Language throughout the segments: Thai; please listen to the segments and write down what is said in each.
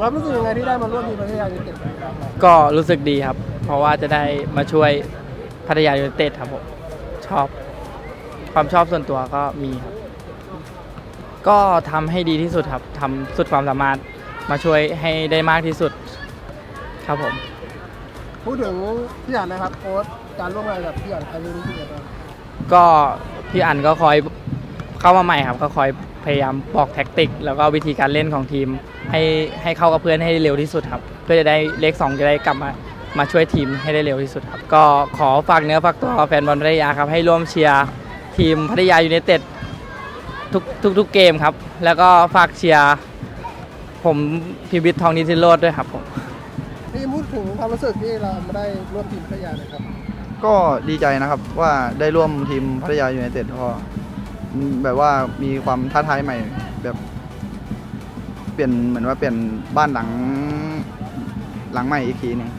ครับรู้สึกยังไงที่ได้มาร่วมทีมพัทยายูไนเต็ดครับก็รู้สึกดีครับ เพราะว่าจะได้มาช่วยพัทยายูไนเต็ดครับผมชอบ ความชอบส่วนตัวก็มีครับ ก็ทำให้ดีที่สุดครับทำสุดความสามารถมาช่วยให้ได้มากที่สุดครับผม พูดถึงพี่อันนะครับโค้ชการร่วมงานกับพี่อันใครรู้สึกยังไงบ้างก็พี่อันก็คอยเข้ามาใหม่ครับ ก็คอย พยายามบอกแท็กติก แล้วก็วิธีการเล่นของทีม ให้ให้เข้ากับเพื่อนให้เร็วที่สุดครับเพื่อจะได้เลขสองจะได้กลับมามาช่วยทีมให้ได้เร็วที่สุดครับก็ขอฝากเนื้อฝากตัวแฟนบอลพัทยาครับให้ร่วมเชียร์ทีมพัทยายูไนเต็ดทุกทุกทุกเกมครับ แล้วก็ฝากเชียร์ผมพิมพ์วิทย์ทองนิติโรธด้วยครับผมพี่พูดถึงความรู้สึกที่เรามาได้ร่วมทีมพัทยาหนะครับ ก็ดีใจนะครับว่าได้ร่วมทีมพัทยายูไนเต็ดก็ แบบว่ามีความท้าทายใหม่ แบบเปลี่ยนเหมือนว่าเปลี่ยนบ้านหลังหลังใหม่อีกทีหนึง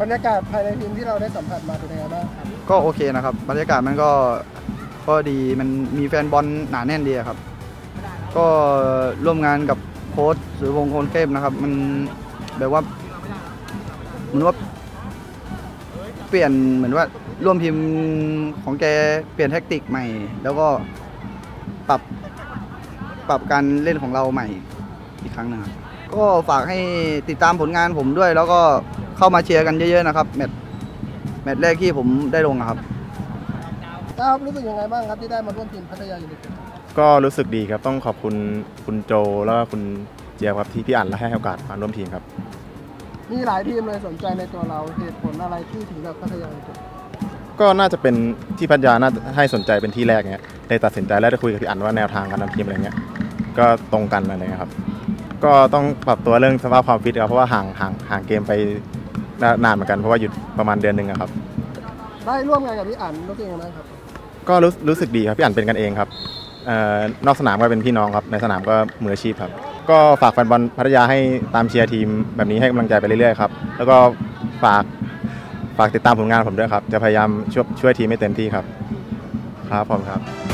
บรรยากาศภายในทีมที่เราได้สัมผัสมาเป็นยังไงบ้างครับก็โอเคนะครับ บรรยากาศมันก็ก็ดีมันมีแฟนบอลหนาแน่นดีอะครับ ก็ร่วมงานกับโค้ชสุรพงษ์โคนเข้มนะครับ มันแบบว่าเหมือนว่า เปลี่ยนเหมือนว่าร่วมทีมของแกเปลี่ยนแท็กติกใหม่ แล้วก็ปรับปรับการเล่นของเราใหม่อีกครั้งหนึงครับก็ฝากให้ติดตามผลงานผมด้วย แล้วก็เข้ามาเชียร์กันเยอะๆนะครับแมตช์แมตช์แรกที่ผมได้ลงอะครับครับรู้สึกยังไงบ้างครับที่ได้มาร่วมทีมพัทยายูไนเต็ดก็รู้สึกดีครับต้องขอบคุณคุณโจแล้วก็คุณเจียบครับที่พี่อันและให้โอกาสมาร่วมทีมครับ มีหลายทีมเลยสนใจในตัวเราเหตุผลอะไรที่ถึงเลือกพัทยายูไนเต็ดก็น่าจะเป็นที่พัทยาน่าจะให้สนใจเป็นที่แรกเงี้ยเลยตัดสินใจแล้วได้คุยกับพี่อันว่าแนวทางการทำทีมอะไรเงี้ยก็ตรงกันอะไรเงี้ยครับ ก็ต้องปรับตัวเรื่องสภาพความฟิตครับเพราะว่าห่างห่างห่างเกมไปนานเหมือนกันเพราะว่าหยุดประมาณเดือนหนึ่งอะครับ ได้ร่วมงานกับพี่อันรู้สึกยังไงบ้างครับ ก็รู้รู้สึกดีครับพี่อันเป็นกันเองครับเอ่อนอกสนามก็เป็นพี่น้องครับในสนามก็มืออาชีพครับ ก็ฝากแฟนบอลพัทยาให้ตามเชียร์ทีมแบบนี้ให้กำลังใจไปเรื่อยๆครับแล้วก็ฝากฝากติดตามผลงานผมด้วยครับ จะพยายามช่วยช่วยทีมให้เต็มที่ครับ ครับผมครับ